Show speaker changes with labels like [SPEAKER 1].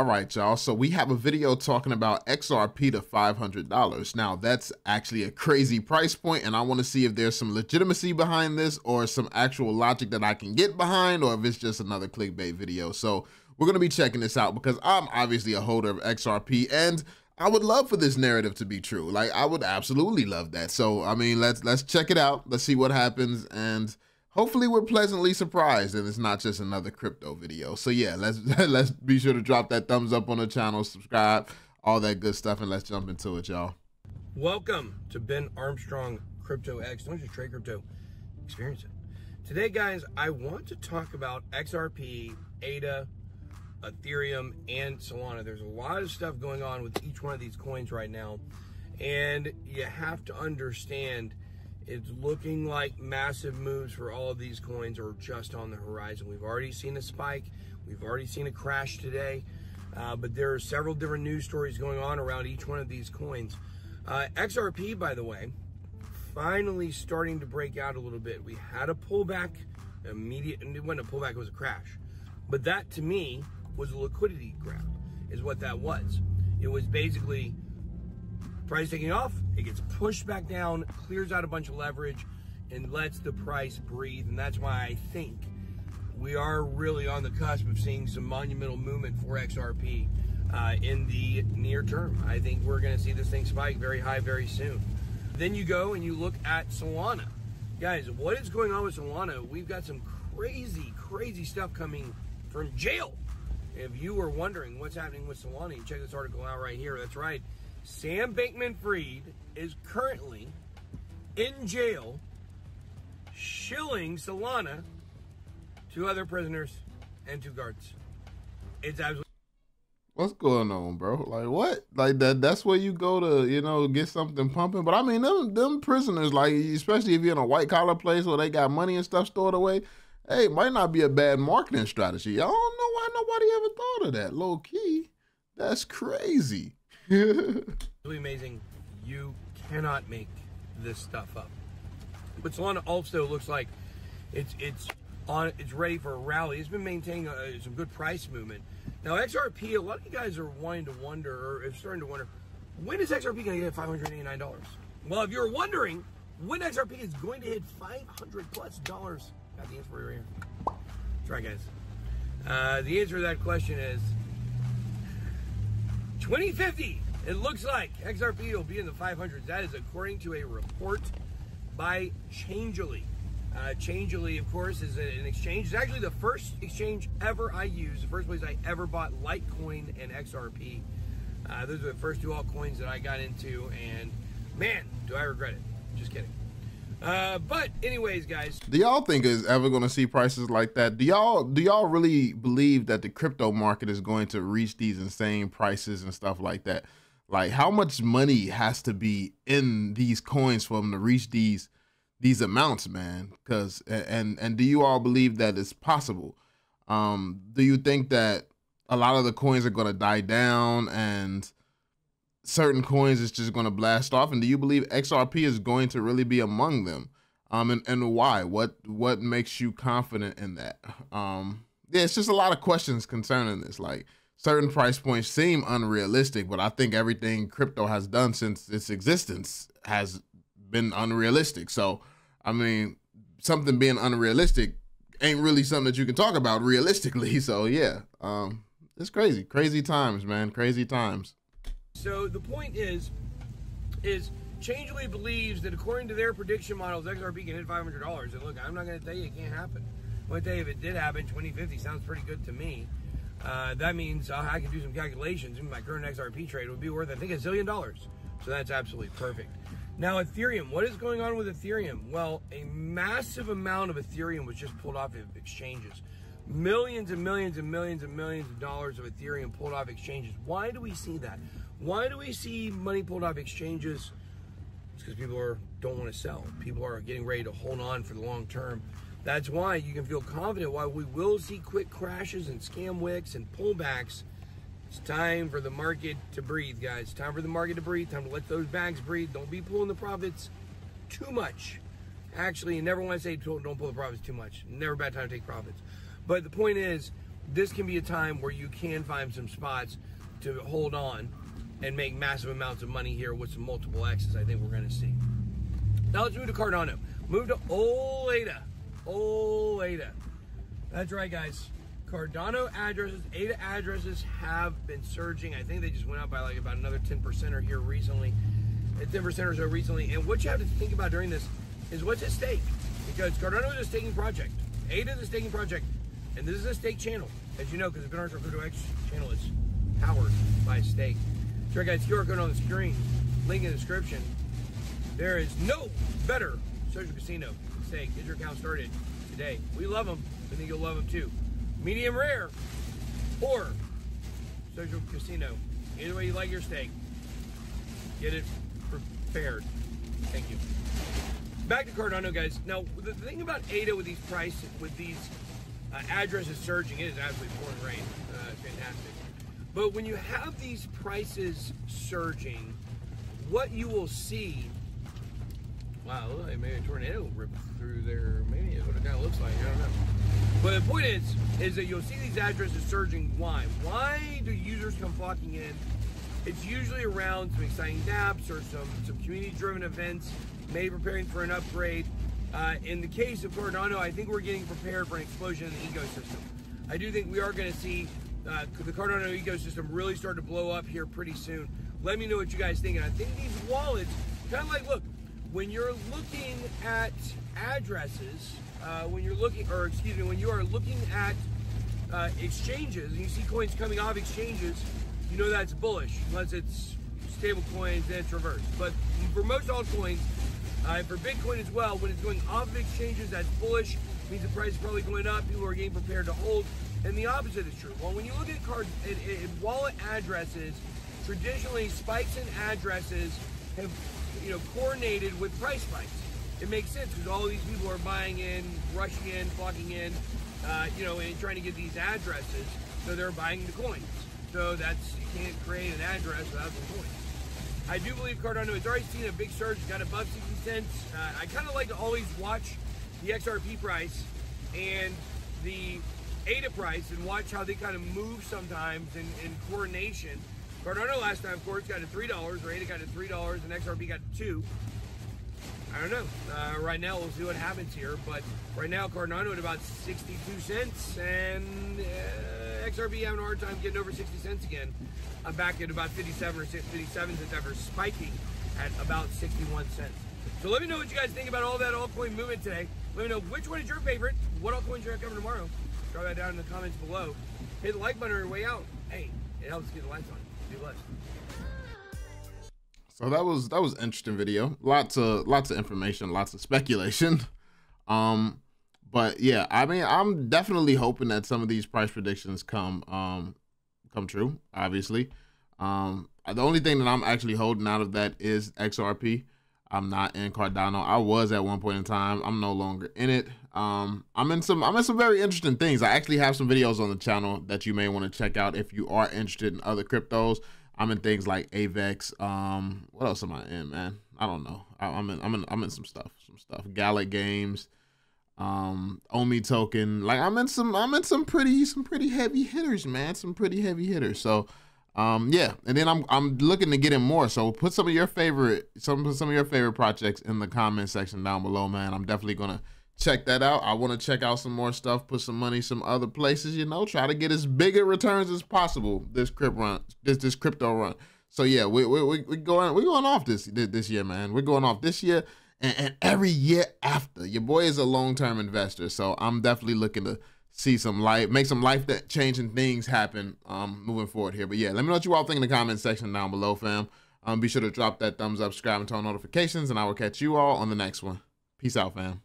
[SPEAKER 1] All right, y'all. So we have a video talking about XRP to $500. Now, that's actually a crazy price point, and I want to see if there's some legitimacy behind this or some actual logic that I can get behind, or if it's just another clickbait video. So we're going to be checking this out because I'm obviously a holder of XRP, and I would love for this narrative to be true. Like, I would absolutely love that. So, I mean, let's let's check it out. Let's see what happens, and hopefully we're pleasantly surprised and it's not just another crypto video. So yeah, let's let's be sure to drop that thumbs up on the channel, subscribe, all that good stuff, and let's jump into it, y'all.
[SPEAKER 2] Welcome to Ben Armstrong Crypto X. Don't just trade crypto, experience it. Today, guys, I want to talk about XRP, ADA, Ethereum, and Solana. There's a lot of stuff going on with each one of these coins right now, and you have to understand it's looking like massive moves for all of these coins are just on the horizon. We've already seen a spike. We've already seen a crash today. Uh, but there are several different news stories going on around each one of these coins. Uh, XRP, by the way, finally starting to break out a little bit. We had a pullback, immediate, and it wasn't a pullback, it was a crash. But that to me was a liquidity grab, is what that was. It was basically Price taking off, it gets pushed back down, clears out a bunch of leverage, and lets the price breathe. And that's why I think we are really on the cusp of seeing some monumental movement for XRP uh, in the near term. I think we're going to see this thing spike very high very soon. Then you go and you look at Solana. Guys, what is going on with Solana? We've got some crazy, crazy stuff coming from jail. If you were wondering what's happening with Solana, check this article out right here. That's right. Sam Bankman Fried is currently in jail shilling Solana to other prisoners and to guards. It's absolutely.
[SPEAKER 1] What's going on, bro? Like what? Like that? That's where you go to, you know, get something pumping. But I mean, them them prisoners, like especially if you're in a white collar place where they got money and stuff stored away, hey, might not be a bad marketing strategy. I don't know why nobody ever thought of that. Low key, that's crazy
[SPEAKER 2] really amazing. You cannot make this stuff up. But Solana also looks like it's it's on it's ready for a rally. It's been maintaining a, some good price movement. Now XRP, a lot of you guys are wanting to wonder or starting to wonder when is XRP going to get five hundred eighty nine dollars? Well, if you're wondering when XRP is going to hit five hundred plus dollars, got the answer for you here. Try, guys. Uh, the answer to that question is 2050, it looks like XRP will be in the 500s. That is according to a report by Changelly. Uh, Changelly, of course, is an exchange. It's actually the first exchange ever I used, the first place I ever bought Litecoin and XRP. Uh, those are the first two altcoins that I got into, and man, do I regret it. Just kidding. Uh, but anyways, guys.
[SPEAKER 1] Do y'all think is ever going to see prices like that? Do y'all do y'all really believe that the crypto market is going to reach these insane prices and stuff like that? Like how much money has to be in these coins for them to reach these these amounts, man? Cuz and and do you all believe that it's possible? Um do you think that a lot of the coins are going to die down and certain coins is just going to blast off? And do you believe XRP is going to really be among them? Um, and, and why? What what makes you confident in that? Um, yeah, it's just a lot of questions concerning this. Like certain price points seem unrealistic, but I think everything crypto has done since its existence has been unrealistic. So, I mean, something being unrealistic ain't really something that you can talk about realistically. So, yeah, um, it's crazy, crazy times, man, crazy times.
[SPEAKER 2] So the point is, is Changelly believes that according to their prediction models, XRP can hit $500. And look, I'm not going to tell you it can't happen. I'm going to tell you if it did happen, 2050 sounds pretty good to me. Uh, that means uh, I can do some calculations. My current XRP trade would be worth, I think, a zillion dollars. So that's absolutely perfect. Now, Ethereum. What is going on with Ethereum? Well, a massive amount of Ethereum was just pulled off of exchanges. Millions and millions and millions and millions of dollars of Ethereum pulled off exchanges. Why do we see that? Why do we see money pulled off exchanges? It's because people are don't want to sell. People are getting ready to hold on for the long term. That's why you can feel confident why we will see quick crashes and scam wicks and pullbacks. It's time for the market to breathe, guys. Time for the market to breathe. Time to let those bags breathe. Don't be pulling the profits too much. Actually, you never want to say don't pull the profits too much. Never bad time to take profits. But the point is, this can be a time where you can find some spots to hold on and make massive amounts of money here with some multiple X's. I think we're going to see. Now let's move to Cardano. Move to Olada. Olada. That's right, guys. Cardano addresses, ADA addresses have been surging. I think they just went up by like about another 10% or here recently, 10% or so recently. And what you have to think about during this is what's at stake. Because Cardano is a staking project. ADA is a staking project. And this is a stake channel, as you know, because the Bernard Crypto X channel is powered by stake. So, guys, QR code on the screen, link in the description. There is no better social casino stake. Get your account started today. We love them. I think you'll love them too. Medium rare or social casino. Either way you like your stake, get it prepared. Thank you. Back to Cardano, guys. Now, the thing about ADA with these prices, with these uh, addresses surging, it is absolutely pouring rain. Uh, fantastic. But when you have these prices surging, what you will see, wow, like maybe a tornado ripped through there. Maybe is what it kind of looks like. I don't know. But the point is, is that you'll see these addresses surging. Why? Why do users come flocking in? It's usually around some exciting dApps or some, some community-driven events, maybe preparing for an upgrade. Uh, in the case of Cardano, I think we're getting prepared for an explosion in the ecosystem. I do think we are going to see uh, the Cardano ecosystem really start to blow up here pretty soon. Let me know what you guys think. And I think these wallets, kind of like, look, when you're looking at addresses, uh, when you're looking, or excuse me, when you are looking at uh, exchanges and you see coins coming off exchanges, you know that's bullish, unless it's stable coins, then it's reversed. But for most altcoins, uh, for Bitcoin as well, when it's going off of exchanges, that's bullish, means the price is probably going up, people are getting prepared to hold, and the opposite is true. Well, when you look at card, wallet addresses, traditionally spikes in addresses have, you know, coordinated with price spikes it makes sense because all these people are buying in, rushing in, flocking in, uh, you know, and trying to get these addresses. So they're buying the coins. So that's you can't create an address without the coins. I do believe Cardano has already seen a big surge, got above 60 cents. Uh, I kind of like to always watch the XRP price and the ADA price and watch how they kind of move sometimes in, in coordination. Cardano last time, of course, got to $3, or ADA got to $3, and XRP got to 2 I don't know. Uh, right now, we'll see what happens here. But right now, Cardano at about 62 cents, and uh, XRP having a hard time getting over 60 cents again. I'm back at about 57 or 57 cents after spiking at about 61 cents. So let me know what you guys think about all that altcoin movement today. Let me know which one is your favorite. What altcoins you're coming tomorrow. Drop that down in the comments below. Hit the like button on your way out. Hey, it helps get the lights on. Be blessed.
[SPEAKER 1] So that was that was interesting video. Lots of lots of information, lots of speculation. Um, but yeah, I mean, I'm definitely hoping that some of these price predictions come um come true. Obviously, um, the only thing that I'm actually holding out of that is XRP. I'm not in Cardano. I was at one point in time. I'm no longer in it. Um, I'm in some I'm in some very interesting things. I actually have some videos on the channel that you may want to check out if you are interested in other cryptos. I'm in things like AVAX. Um, what else am I in, man? I don't know. I, am in. I'm in. I'm in some stuff. Some stuff. Gala Games. Um, Omi token. Like I'm in some. I'm in some pretty. Some pretty heavy hitters, man. Some pretty heavy hitters. So, um, yeah. And then I'm. I'm looking to get in more. So put some of your favorite. Some some of your favorite projects in the comment section down below, man. I'm definitely gonna check that out. I want to check out some more stuff, put some money some other places, you know, try to get as big bigger returns as possible this crypto run, this this crypto run. So yeah, we we we, we going we going off this this year, man. We're going off this year and, and every year after. Your boy is a long term investor, so I'm definitely looking to see some life, make some life that changing things happen um moving forward here. But yeah, let me know what you all think in the comment section down below, fam. Um, be sure to drop that thumbs up, subscribe, and turn on notifications, and I will catch you all on the next one. Peace out, fam.